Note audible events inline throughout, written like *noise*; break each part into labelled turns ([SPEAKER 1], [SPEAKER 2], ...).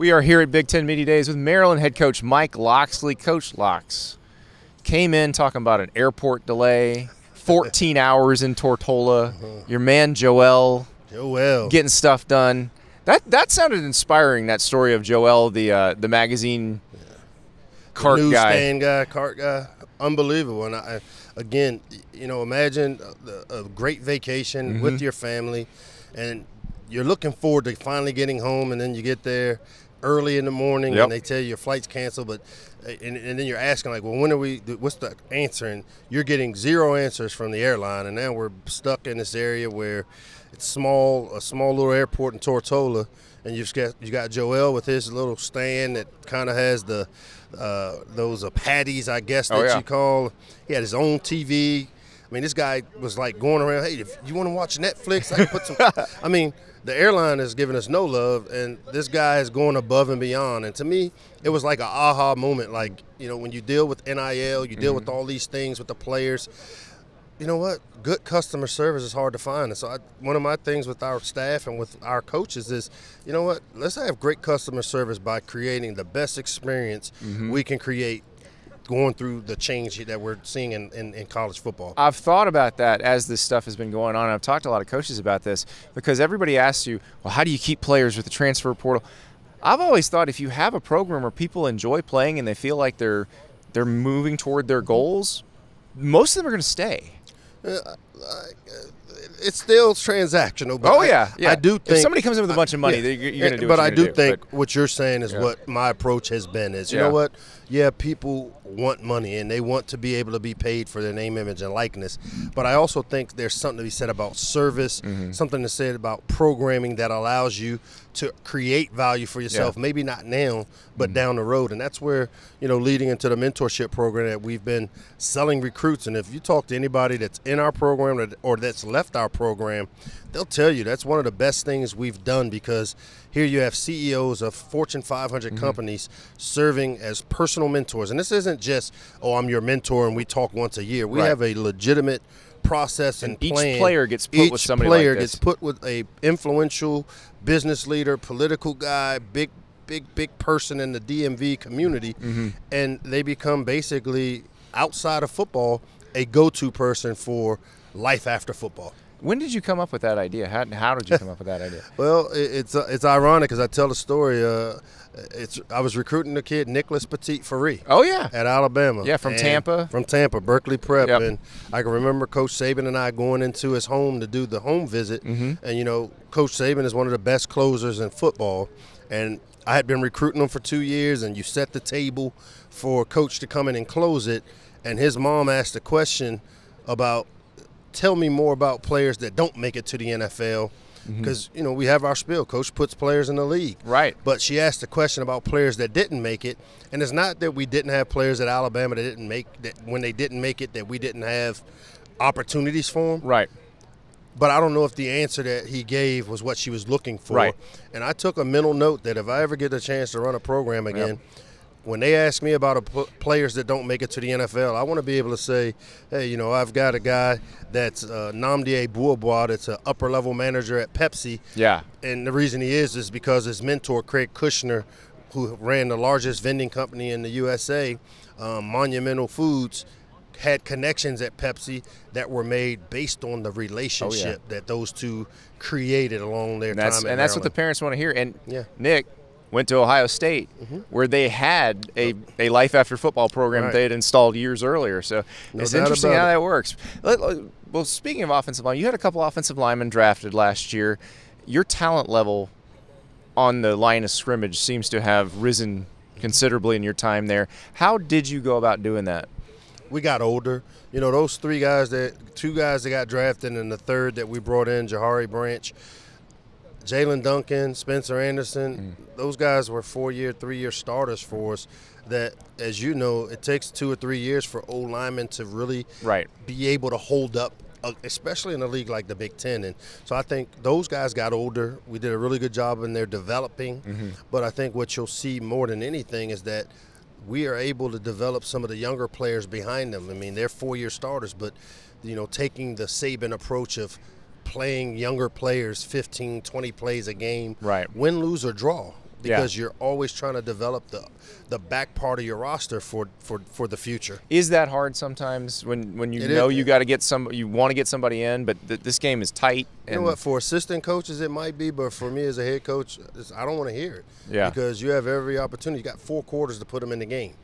[SPEAKER 1] We are here at Big Ten Media Days with Maryland head coach Mike Locksley. Coach Locks came in talking about an airport delay, *laughs* 14 hours in Tortola. Your man Joel
[SPEAKER 2] Joel.
[SPEAKER 1] getting stuff done. That that sounded inspiring. That story of Joel, the uh, the magazine cart guy.
[SPEAKER 2] newsstand guy. cart guy, unbelievable. And I, again, you know, imagine a, a great vacation
[SPEAKER 1] Mm-hmm.
[SPEAKER 2] with your family, and you're looking forward to finally getting home, and then you get there early in the morning,
[SPEAKER 1] Yep.
[SPEAKER 2] and they tell you your flight's canceled, but. And, and then you're asking like, well, when are we? What's the answer? And you're getting zero answers from the airline, and now we're stuck in this area where it's small, a small little airport in Tortola, and you've got you got Joel with his little stand that kind of has the uh, those uh, patties, I guess that
[SPEAKER 1] Oh, yeah.
[SPEAKER 2] you call. He had his own TV. I mean, this guy was like going around. Hey, if you want to watch Netflix, I can put some. *laughs* I mean, the airline is giving us no love, and this guy is going above and beyond. And to me, it was like a aha moment. Like you know, when you deal with NIL, you deal with mm-hmm. all these things with the players you know what? Good customer service is hard to find. And so, I, one of my things with our staff and with our coaches is, you know what? Let's have great customer service by creating the best experience mm-hmm. we can create going through the change that we're seeing in, in, in college football.
[SPEAKER 1] I've thought about that as this stuff has been going on. I've talked to a lot of coaches about this because everybody asks you, well, how do you keep players with the transfer portal? I've always thought if you have a program where people enjoy playing and they feel like they're they're moving toward their goals, most of them are going to stay.
[SPEAKER 2] Uh, it's still transactional. But
[SPEAKER 1] Oh yeah, yeah.
[SPEAKER 2] I do think
[SPEAKER 1] if somebody comes in with a bunch of money,
[SPEAKER 2] Yeah.
[SPEAKER 1] you're going to do.
[SPEAKER 2] But I
[SPEAKER 1] you're
[SPEAKER 2] do think
[SPEAKER 1] but-
[SPEAKER 2] what you're saying is
[SPEAKER 1] Yeah.
[SPEAKER 2] what my approach has been. Is you
[SPEAKER 1] Yeah.
[SPEAKER 2] know what? Yeah, people want money and they want to be able to be paid for their name, image, and likeness. But I also think there's something to be said about service,
[SPEAKER 1] Mm-hmm.
[SPEAKER 2] something to say about programming that allows you to create value for yourself. Maybe not now, but
[SPEAKER 1] Mm-hmm.
[SPEAKER 2] down the road. And that's where you know, leading into the mentorship program that we've been selling recruits. And if you talk to anybody that's in our program or- or that's left our program, they'll tell you that's one of the best things we've done because here you have CEOs of Fortune 500
[SPEAKER 1] Mm-hmm.
[SPEAKER 2] companies serving as personal mentors. And this isn't just, oh, I'm your mentor and we talk once a year. We
[SPEAKER 1] Right.
[SPEAKER 2] have a legitimate process and,
[SPEAKER 1] And each
[SPEAKER 2] plan.
[SPEAKER 1] player gets put with
[SPEAKER 2] Each
[SPEAKER 1] somebody like
[SPEAKER 2] player
[SPEAKER 1] this.
[SPEAKER 2] gets put with a influential business leader, political guy, big big big person in the DMV community
[SPEAKER 1] Mm-hmm.
[SPEAKER 2] and they become basically outside of football a go-to person for life after football.
[SPEAKER 1] When did you come up with that idea? How, how did you come up with that idea? *laughs*
[SPEAKER 2] Well, it, it's uh, it's ironic because I tell the story. Uh, it's I was recruiting a kid, Nicholas Petit-Frere.
[SPEAKER 1] Oh yeah,
[SPEAKER 2] At Alabama,
[SPEAKER 1] Yeah, from Tampa.
[SPEAKER 2] from Tampa, Berkeley Prep,
[SPEAKER 1] Yep.
[SPEAKER 2] and I can remember Coach Saban and I going into his home to do the home visit,
[SPEAKER 1] Mm-hmm.
[SPEAKER 2] and you know, Coach Saban is one of the best closers in football, and I had been recruiting him for two years, and you set the table for Coach to come in and close it, and his mom asked a question about, tell me more about players that don't make it to the NFL. Because mm-hmm. you know we have our spiel. Coach puts players in the league,
[SPEAKER 1] Right.
[SPEAKER 2] but she asked a question about players that didn't make it, and it's not that we didn't have players at Alabama that didn't make that when they didn't make it that we didn't have opportunities for them.
[SPEAKER 1] right.
[SPEAKER 2] But I don't know if the answer that he gave was what she was looking for.
[SPEAKER 1] Right.
[SPEAKER 2] And I took a mental note that if I ever get a chance to run a program again, when they ask me about a pl- players that don't make it to the NFL, I want to be able to say, hey, you know, I've got a guy that's uh, Namdie Bouabois, that's an upper level manager at Pepsi
[SPEAKER 1] Yeah.
[SPEAKER 2] and the reason he is is because his mentor Craig Kushner, who ran the largest vending company in the USA, um, Monumental Foods, had connections at Pepsi that were made based on the relationship that those two created along their
[SPEAKER 1] And that's
[SPEAKER 2] time.
[SPEAKER 1] and that's what the parents want to hear. And
[SPEAKER 2] Yeah.
[SPEAKER 1] Nick went to Ohio State, mm-hmm. where they had a, a life after football program
[SPEAKER 2] Right.
[SPEAKER 1] they had installed years earlier. So
[SPEAKER 2] No
[SPEAKER 1] it's interesting how
[SPEAKER 2] it.
[SPEAKER 1] that works. Well, speaking of offensive line, you had a couple offensive linemen drafted last year. Your talent level on the line of scrimmage seems to have risen considerably in your time there. How did you go about doing that?
[SPEAKER 2] we got older. You know, those three guys that two guys that got drafted and the third that we brought in, Jahari Branch, Jaelyn Duncan, Spencer Anderson, those guys were four year, three year starters for us. That, as you know, it takes two or three years for old linemen to really
[SPEAKER 1] Right.
[SPEAKER 2] be able to hold up, uh, especially in a league like the Big Ten. And so I think those guys got older. We did a really good job in their developing. But I think what you'll see more than anything is that we are able to develop some of the younger players behind them. I mean, they're four-year starters, but you know, taking the Saban approach of playing younger players 15, 20 plays a game,
[SPEAKER 1] Right.
[SPEAKER 2] win, lose, or draw.
[SPEAKER 1] Yeah.
[SPEAKER 2] because you're always trying to develop the the back part of your roster for for for the future.
[SPEAKER 1] Is that hard sometimes when when you
[SPEAKER 2] It
[SPEAKER 1] know
[SPEAKER 2] is.
[SPEAKER 1] you got to get some you want to get somebody in, but th- this game is tight
[SPEAKER 2] You know what? For assistant coaches, it might be, but for me as a head coach, I don't want to hear it.
[SPEAKER 1] Yeah.
[SPEAKER 2] Because you have every opportunity. You got four quarters to put them in the game,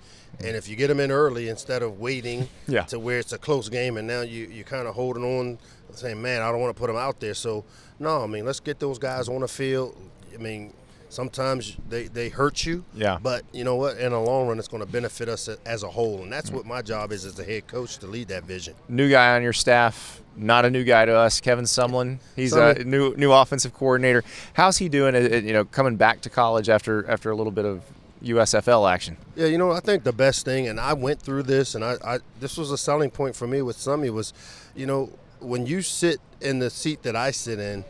[SPEAKER 2] and if you get them in early instead of waiting *laughs*
[SPEAKER 1] Yeah.
[SPEAKER 2] to where it's a close game, and now you you kind of holding on, saying, "Man, I don't want to put them out there." So no, I mean, let's get those guys on the field. I mean. Sometimes they, they hurt you,
[SPEAKER 1] Yeah.
[SPEAKER 2] But you know what? In the long run, it's going to benefit us as a whole, and that's what my job is as a head coach to lead that vision.
[SPEAKER 1] new guy on your staff, not a new guy to us, Kevin Sumlin. He's a new new offensive coordinator. How's he doing? uh, uh, You know, coming back to college after after a little bit of USFL action.
[SPEAKER 2] Yeah, you know, I think the best thing, and I went through this, and I, I this was a selling point for me with Summy was, you know, when you sit in the seat that I sit in,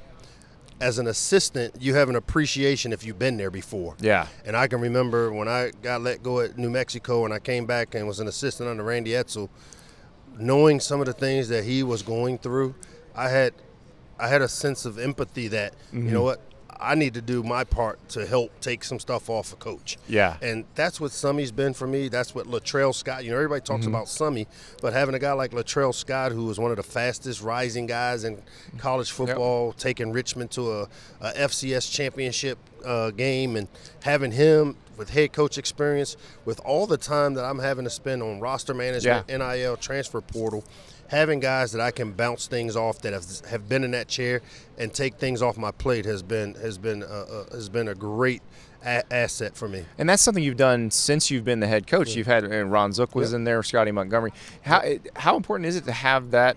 [SPEAKER 2] as an assistant, you have an appreciation if you've been there before.
[SPEAKER 1] Yeah.
[SPEAKER 2] And I can remember when I got let go at New Mexico and I came back and was an assistant under Randy Edsall, knowing some of the things that he was going through, I had I had a sense of empathy that, you know mm-hmm. what, I need to do my part to help take some stuff off a coach.
[SPEAKER 1] Yeah.
[SPEAKER 2] And that's what Summy's been for me. That's what Latrell Scott, you know, everybody talks
[SPEAKER 1] Mm-hmm.
[SPEAKER 2] about Summy, but having a guy like Latrell Scott, who was one of the fastest rising guys in college football, taking Richmond to a, a FCS championship uh, game, and having him with head coach experience, with all the time that I'm having to spend on roster management,
[SPEAKER 1] Yeah.
[SPEAKER 2] NIL, transfer portal, having guys that I can bounce things off that have, have been in that chair and take things off my plate has been has been uh, uh, has been a great a- asset for me.
[SPEAKER 1] And that's something you've done since you've been the head coach. You've had and Ron Zook was in there, Scotty Montgomery. How how important is it to have that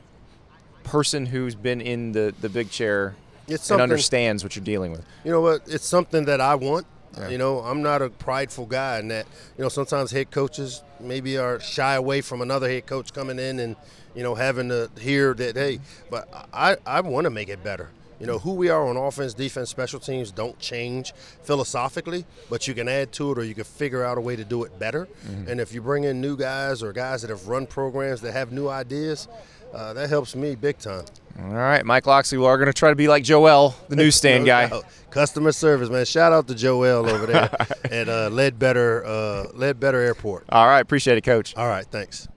[SPEAKER 1] person who's been in the, the big chair and understands what you're dealing with?
[SPEAKER 2] You know what? It's something that I want. You know, I'm not a prideful guy, and that you know sometimes head coaches maybe are shy away from another head coach coming in and you know having to hear that hey, but I I want to make it better. You know who we are on offense, defense, special teams don't change philosophically, but you can add to it or you can figure out a way to do it better. And if you bring in new guys or guys that have run programs that have new ideas, uh, that helps me big time.
[SPEAKER 1] All right, Mike Locksley, we are going to try to be like Joel, the *laughs* newsstand
[SPEAKER 2] No
[SPEAKER 1] guy.
[SPEAKER 2] doubt. Customer service, man. Shout out to Joel over there *laughs* at uh, Ledbetter, uh, Ledbetter Airport.
[SPEAKER 1] All right, appreciate it, Coach.
[SPEAKER 2] All right, thanks.